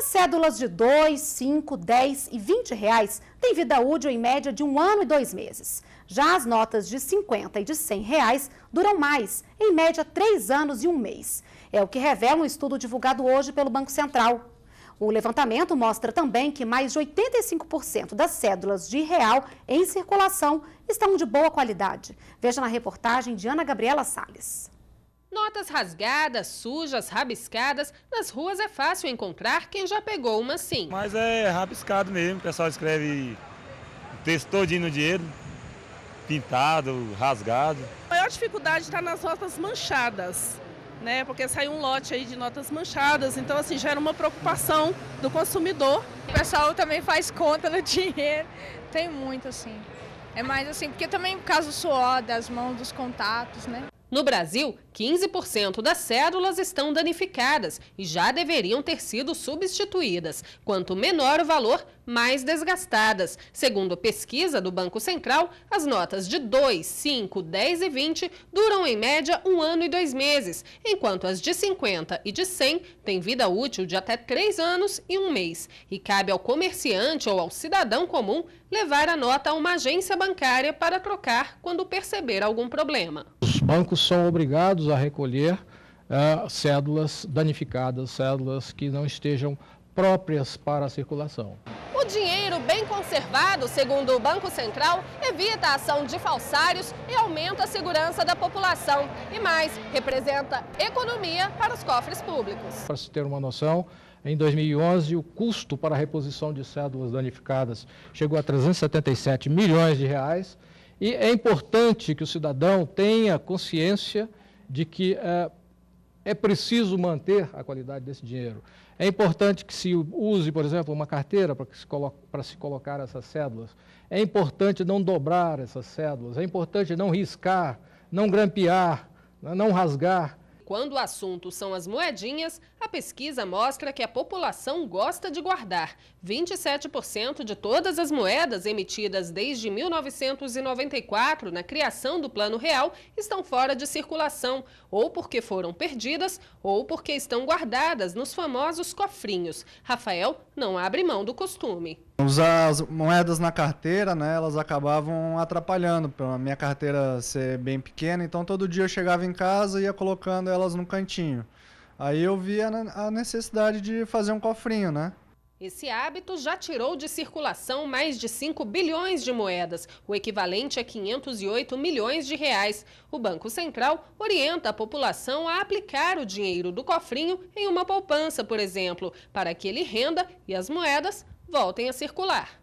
As cédulas de 2, 5, 10 e 20 reais têm vida útil em média de um ano e dois meses. Já as notas de 50 e de 100 reais duram mais, em média três anos e um mês. É o que revela um estudo divulgado hoje pelo Banco Central. O levantamento mostra também que mais de 85% das cédulas de real em circulação estão de boa qualidade. Veja na reportagem de Ana Gabriela Salles. Notas rasgadas, sujas, rabiscadas, nas ruas é fácil encontrar quem já pegou uma sim. Mas é rabiscado mesmo, o pessoal escreve o texto todinho no dinheiro, pintado, rasgado. A maior dificuldade está nas notas manchadas, né? Porque saiu um lote aí de notas manchadas, então assim gera uma preocupação do consumidor. O pessoal também faz conta no dinheiro, tem muito assim. É mais assim, porque também por causa do suor, das mãos, dos contatos, né? No Brasil, 15% das cédulas estão danificadas e já deveriam ter sido substituídas. Quanto menor o valor, mais desgastadas. Segundo pesquisa do Banco Central, as notas de 2, 5, 10 e 20 duram em média um ano e dois meses, enquanto as de 50 e de 100 têm vida útil de até três anos e um mês. E cabe ao comerciante ou ao cidadão comum levar a nota a uma agência bancária para trocar quando perceber algum problema. Os bancos são obrigados a recolher uh, cédulas danificadas, cédulas que não estejam próprias para a circulação. O dinheiro bem conservado, segundo o Banco Central, evita a ação de falsários e aumenta a segurança da população. E mais, representa economia para os cofres públicos. Para se ter uma noção, em 2011 o custo para a reposição de cédulas danificadas chegou a 377 milhões de reais. E é importante que o cidadão tenha consciência de que é, é preciso manter a qualidade desse dinheiro. É importante que se use, por exemplo, uma carteira para se, se colocar essas cédulas. É importante não dobrar essas cédulas. É importante não riscar, não grampear, não rasgar. Quando o assunto são as moedinhas, a pesquisa mostra que a população gosta de guardar. 27% de todas as moedas emitidas desde 1994 na criação do Plano Real estão fora de circulação, ou porque foram perdidas, ou porque estão guardadas nos famosos cofrinhos. Rafael não abre mão do costume. Usar as moedas na carteira, né, elas acabavam atrapalhando, pela minha carteira ser bem pequena, então todo dia eu chegava em casa e ia colocando elas no cantinho. Aí eu vi a necessidade de fazer um cofrinho, né? Esse hábito já tirou de circulação mais de 5 bilhões de moedas, o equivalente a 508 milhões de reais. O Banco Central orienta a população a aplicar o dinheiro do cofrinho em uma poupança, por exemplo, para que ele renda e as moedas voltem a circular.